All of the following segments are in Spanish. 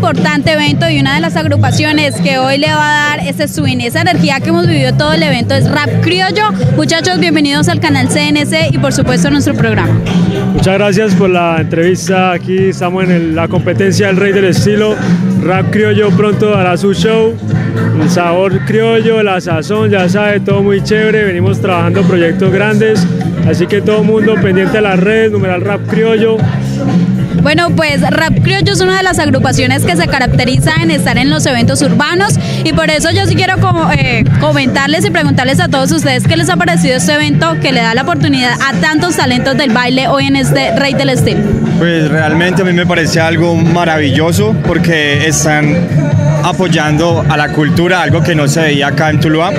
Importante evento y una de las agrupaciones que hoy le va a dar ese swing, esa energía que hemos vivido todo el evento es Rap Criollo. Muchachos, bienvenidos al canal CNC y por supuesto a nuestro programa. Muchas gracias por la entrevista. Aquí estamos en la competencia del Rey del Estilo. Rap Criollo pronto dará su show. El sabor criollo, la sazón, ya sabe, todo muy chévere. Venimos trabajando proyectos grandes. Así que todo mundo pendiente a las redes, numeral Rap Criollo. Bueno, pues Rap Criollo es una de las agrupaciones que se caracteriza en estar en los eventos urbanos y por eso yo sí quiero eh, comentarles y preguntarles a todos ustedes qué les ha parecido este evento que le da la oportunidad a tantos talentos del baile hoy en este Rey del Estilo. Pues realmente a mí me parece algo maravilloso porque están apoyando a la cultura, algo que no se veía acá en Tuluá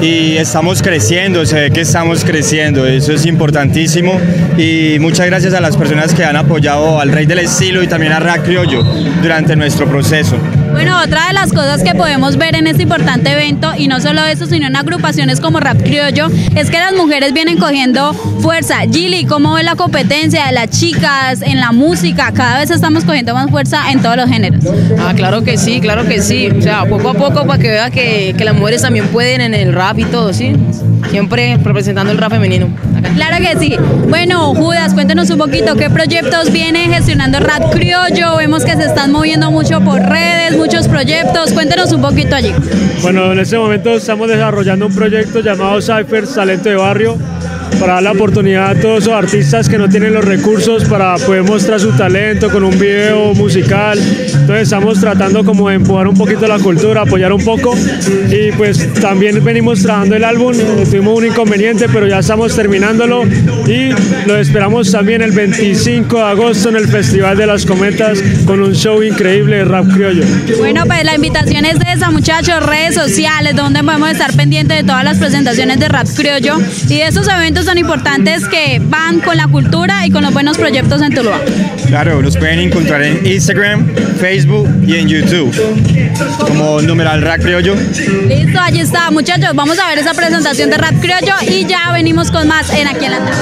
y estamos creciendo, se ve que estamos creciendo, eso es importantísimo y muchas gracias a las personas que han apoyado al Rey del Estilo y también a Rack Criollo durante nuestro proceso. Bueno, otra de las cosas que podemos ver en este importante evento, y no solo eso, sino en agrupaciones como Rap Criollo, es que las mujeres vienen cogiendo fuerza. Gilly, ¿cómo ve la competencia de las chicas en la música? Cada vez estamos cogiendo más fuerza en todos los géneros. Ah, claro que sí, claro que sí. O sea, poco a poco para que vea que, que las mujeres también pueden en el rap y todo, ¿sí? Siempre representando el rap femenino. Claro que sí. Bueno, Judas, cuéntenos un poquito qué proyectos viene gestionando Rap Criollo. Vemos que se están moviendo mucho por redes, muchos proyectos. Cuéntenos un poquito allí. Bueno, en este momento estamos desarrollando un proyecto llamado Cypher Talento de Barrio para dar la oportunidad a todos esos artistas que no tienen los recursos para poder mostrar su talento con un video musical. Entonces estamos tratando como de empujar un poquito la cultura, apoyar un poco y pues también venimos trabajando el álbum, tuvimos un inconveniente pero ya estamos terminándolo y lo esperamos también el 25 de agosto en el Festival de las Cometas con un show increíble de rap criollo. Bueno, pues la invitación es de esa muchachos, redes sociales donde podemos estar pendientes de todas las presentaciones de rap criollo y de esos eventos tan importantes que van con la cultura y con los buenos proyectos en Tuluá. Claro, los pueden encontrar en Instagram, Facebook y en YouTube, como numeral Rap Criollo. Listo, allí está, muchachos. Vamos a ver esa presentación de Rap Criollo y ya venimos con más en Aquí en la tarde.